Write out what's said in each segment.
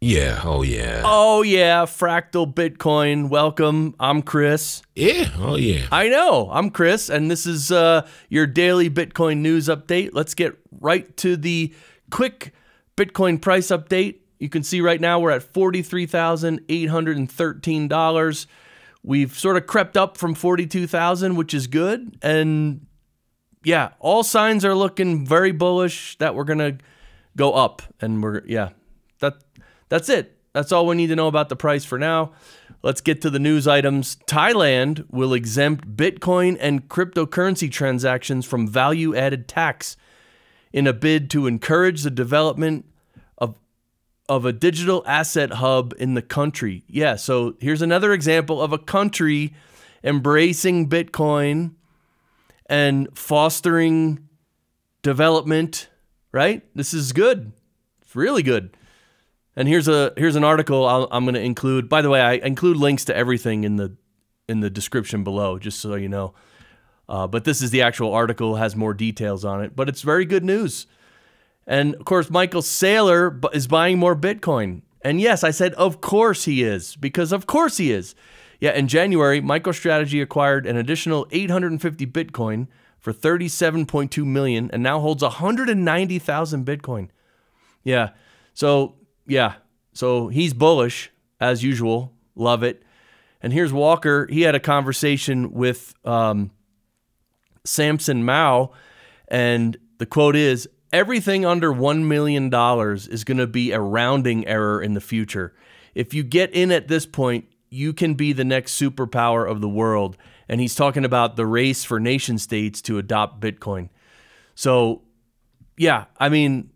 Yeah, oh yeah. Oh, yeah, Fractal Bitcoin. Welcome. I'm Chris. Yeah, oh yeah. I know. I'm Chris, and this is uh, your daily Bitcoin news update. Let's get right to the quick Bitcoin price update. You can see right now we're at $43,813. We've sort of crept up from 42,000, which is good. And yeah, all signs are looking very bullish that we're going to go up and we're yeah. That that's it. That's all we need to know about the price for now. Let's get to the news items. Thailand will exempt Bitcoin and cryptocurrency transactions from value added tax in a bid to encourage the development of, of a digital asset hub in the country. Yeah, so here's another example of a country embracing Bitcoin and fostering development, right? This is good. It's really good. And here's a here's an article i am going to include. By the way, I include links to everything in the in the description below, just so you know. Uh, but this is the actual article, has more details on it. But it's very good news. And of course, Michael Saylor is buying more Bitcoin. And yes, I said, of course he is, because of course he is. Yeah, in January, MicroStrategy acquired an additional 850 Bitcoin for 37.2 million and now holds 190,000 Bitcoin. Yeah. So yeah. So he's bullish as usual. Love it. And here's Walker. He had a conversation with um, Samson Mow, and the quote is everything under $1 million is going to be a rounding error in the future. If you get in at this point, you can be the next superpower of the world. And he's talking about the race for nation states to adopt Bitcoin. So, yeah, I mean,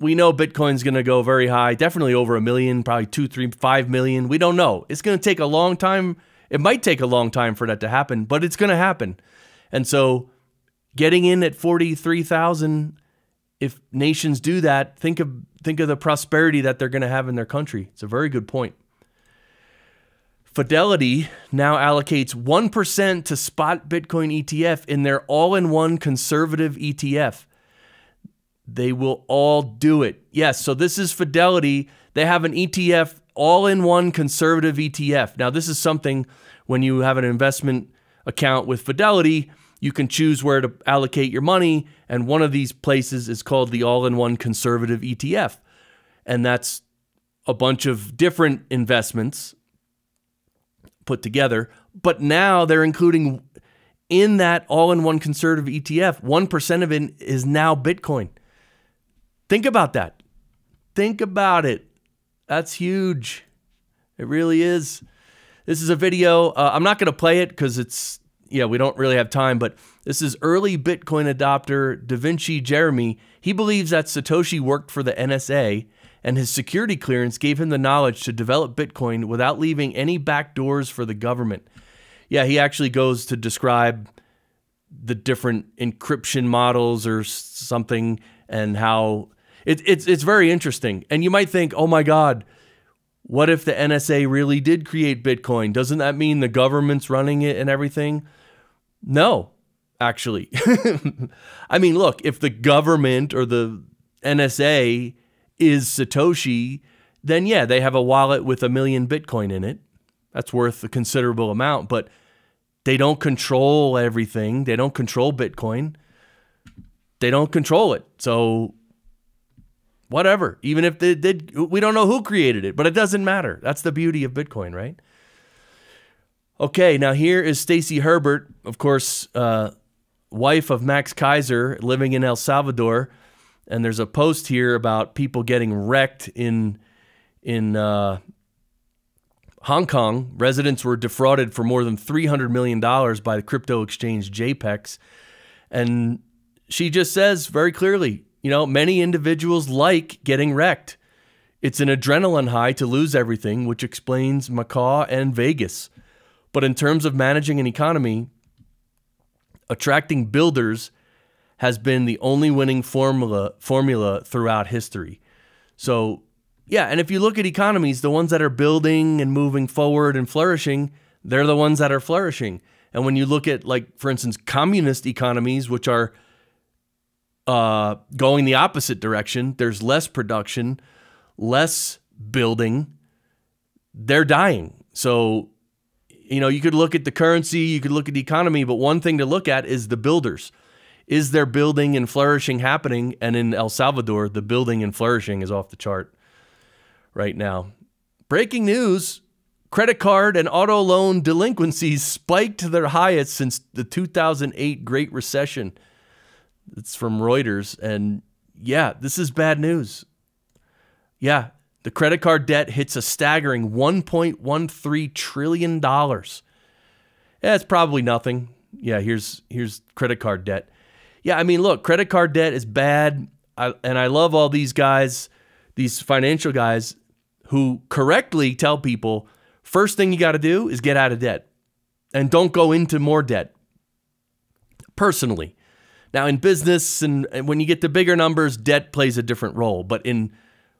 we know Bitcoin's going to go very high, definitely over a million, probably two, three, five million. We don't know. It's going to take a long time. It might take a long time for that to happen, but it's going to happen. And so, getting in at forty-three thousand, if nations do that, think of think of the prosperity that they're going to have in their country. It's a very good point. Fidelity now allocates 1% to spot Bitcoin ETF in their all in one conservative ETF. They will all do it. Yes, so this is Fidelity. They have an ETF, all in one conservative ETF. Now, this is something when you have an investment account with Fidelity, you can choose where to allocate your money. And one of these places is called the all in one conservative ETF. And that's a bunch of different investments put together. But now they're including in that all in one conservative ETF, 1% of it is now Bitcoin. Think about that. Think about it. That's huge. It really is. This is a video. Uh, I'm not going to play it because it's, yeah, we don't really have time, but this is early Bitcoin adopter Da Vinci Jeremy. He believes that Satoshi worked for the NSA and his security clearance gave him the knowledge to develop Bitcoin without leaving any back doors for the government. Yeah, he actually goes to describe the different encryption models or something and how it, it's it's very interesting. And you might think, oh my God, what if the NSA really did create Bitcoin? Doesn't that mean the government's running it and everything? No, actually. I mean, look, if the government or the NSA is Satoshi, then yeah, they have a wallet with a million Bitcoin in it. That's worth a considerable amount, but they don't control everything. They don't control Bitcoin. They don't control it. So whatever. Even if they did, we don't know who created it, but it doesn't matter. That's the beauty of Bitcoin, right? Okay, now here is Stacy Herbert, of course, uh, wife of Max Keiser, living in El Salvador, and there's a post here about people getting wrecked in in uh, Hong Kong. Residents were defrauded for more than three hundred million dollars by the crypto exchange JPEX, and she just says very clearly, you know, many individuals like getting wrecked. It's an adrenaline high to lose everything, which explains Macau and Vegas. But in terms of managing an economy, attracting builders has been the only winning formula formula throughout history. So, yeah, and if you look at economies, the ones that are building and moving forward and flourishing, they're the ones that are flourishing. And when you look at like for instance communist economies which are uh, going the opposite direction. There's less production, less building, they're dying. So, you know, you could look at the currency, you could look at the economy, but one thing to look at is the builders. Is there building and flourishing happening? And in El Salvador, the building and flourishing is off the chart right now. Breaking news credit card and auto loan delinquencies spiked to their highest since the 2008 Great Recession. It's from Reuters. And yeah, this is bad news. Yeah, the credit card debt hits a staggering $1.13 trillion. Yeah, it's probably nothing. Yeah, here's here's credit card debt. Yeah, I mean, look, credit card debt is bad. I, and I love all these guys, these financial guys who correctly tell people first thing you got to do is get out of debt and don't go into more debt. Personally. Now, in business and, and when you get to bigger numbers, debt plays a different role. But in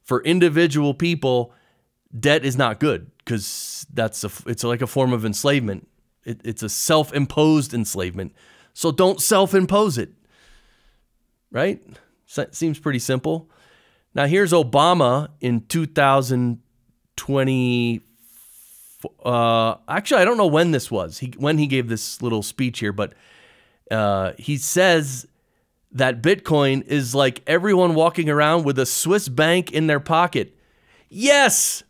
for individual people, debt is not good because that's a, it's like a form of enslavement. It, it's a self-imposed enslavement. So don't self-impose it. Right? Seems pretty simple. Now here's Obama in 2020. Uh, actually, I don't know when this was. He when he gave this little speech here, but uh, he says that Bitcoin is like everyone walking around with a Swiss bank in their pocket. Yes,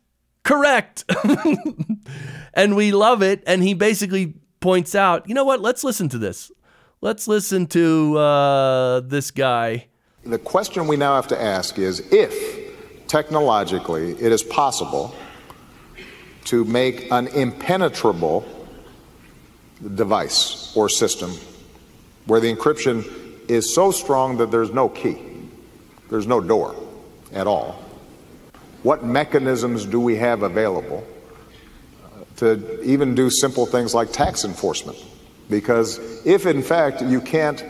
correct. and we love it. And he basically points out, you know what? Let's listen to this. Let's listen to uh, this guy. The question we now have to ask is if technologically it is possible to make an impenetrable device or system where the encryption is so strong that there's no key, there's no door at all. What mechanisms do we have available to even do simple things like tax enforcement? Because if in fact you can't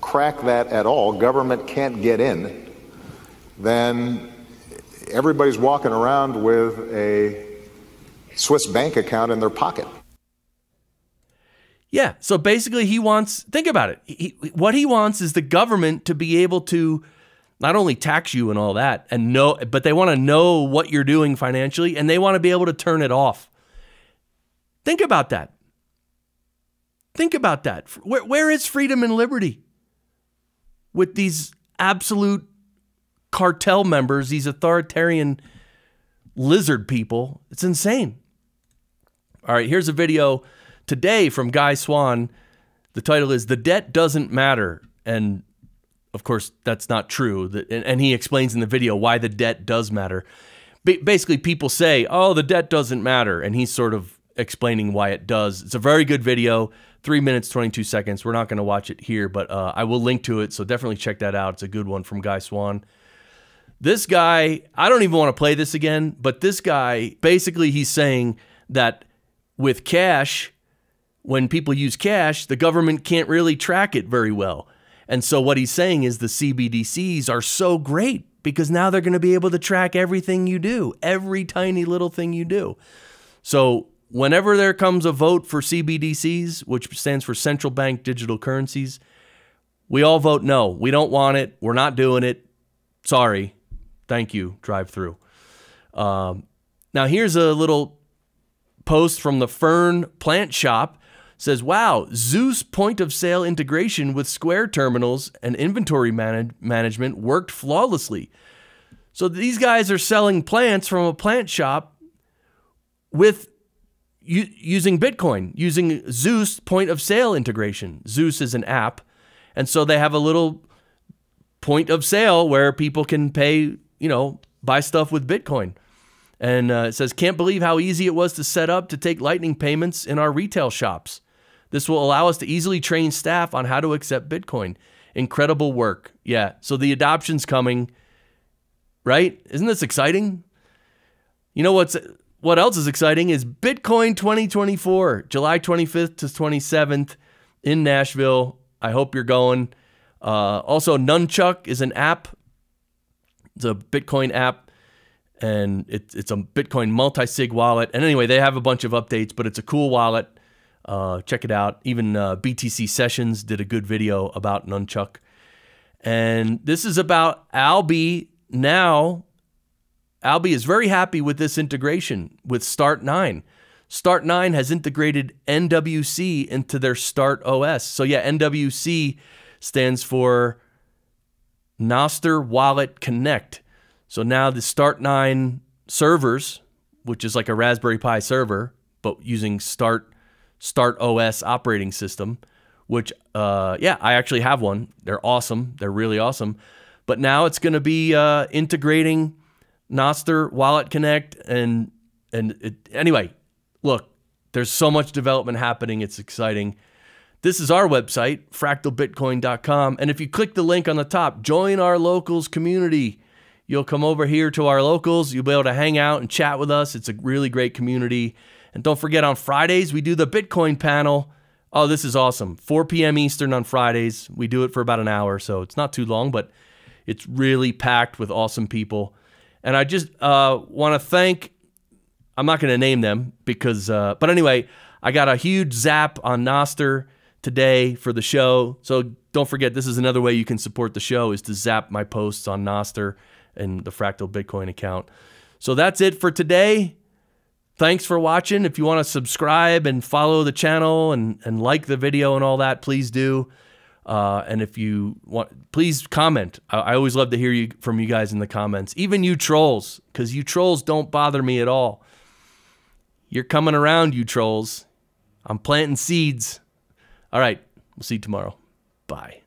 crack that at all, government can't get in, then everybody's walking around with a Swiss bank account in their pocket. Yeah. So basically, he wants, think about it. He, what he wants is the government to be able to not only tax you and all that, and know, but they want to know what you're doing financially and they want to be able to turn it off. Think about that. Think about that. Where, where is freedom and liberty with these absolute cartel members, these authoritarian lizard people? It's insane. All right, here's a video today from Guy Swann. The title is The Debt Doesn't Matter. And of course, that's not true. And he explains in the video why the debt does matter. Basically, people say, oh, the debt doesn't matter. And he's sort of explaining why it does. It's a very good video, three minutes, 22 seconds. We're not going to watch it here, but uh, I will link to it. So definitely check that out. It's a good one from Guy Swann. This guy, I don't even want to play this again, but this guy, basically, he's saying that with cash, when people use cash, the government can't really track it very well. And so what he's saying is the CBDCs are so great because now they're going to be able to track everything you do, every tiny little thing you do. So whenever there comes a vote for CBDCs, which stands for central bank digital currencies, we all vote no. We don't want it. We're not doing it. Sorry. Thank you. Drive through. Um, now here's a little post from the Fern Plant Shop says, wow, Zeus point of sale integration with Square terminals and inventory man management worked flawlessly. So these guys are selling plants from a plant shop with using Bitcoin, using Zeus point of sale integration. Zeus is an app. And so they have a little point of sale where people can pay, you know, buy stuff with Bitcoin. And uh, it says, can't believe how easy it was to set up to take Lightning payments in our retail shops. This will allow us to easily train staff on how to accept Bitcoin. Incredible work. Yeah. So the adoption's coming, right? Isn't this exciting? You know what's what else is exciting is Bitcoin 2024, July 25th to 27th in Nashville. I hope you're going. Uh, also, Nunchuk is an app. It's a Bitcoin app, and it, it's a Bitcoin multi-sig wallet. And anyway, they have a bunch of updates, but it's a cool wallet. Uh, check it out. Even uh, BTC Sessions did a good video about Nunchuk. And this is about Alby now Alby is very happy with this integration with Start 9. Start 9 has integrated NWC into their Start OS. So, yeah, NWC stands for Nostr Wallet Connect. So now the Start 9 servers, which is like a Raspberry Pi server, but using Start Start OS operating system, which uh, yeah, I actually have one. They're awesome. They're really awesome. But now it's going to be uh, integrating Nostr, Wallet Connect and and it, anyway, look, there's so much development happening. It's exciting. This is our website, fractalbitcoin.com. And if you click the link on the top, join our locals community. You'll come over here to our locals. You'll be able to hang out and chat with us. It's a really great community. And don't forget, on Fridays, we do the Bitcoin panel. Oh, this is awesome. 4 p.m. Eastern on Fridays. We do it for about an hour, so it's not too long, but it's really packed with awesome people. And I just uh, want to thank, I'm not going to name them because, uh, but anyway, I got a huge zap on Nostr today for the show. So don't forget, this is another way you can support the show is to zap my posts on Nostr and the Fractal Bitcoin account. So that's it for today. Thanks for watching. If you want to subscribe and follow the channel and, and like the video and all that, please do. Uh, and if you want, please comment. I, I always love to hear you from you guys in the comments, even you trolls, because you trolls don't bother me at all. You're coming around, you trolls. I'm planting seeds. All right. We'll see you tomorrow. Bye.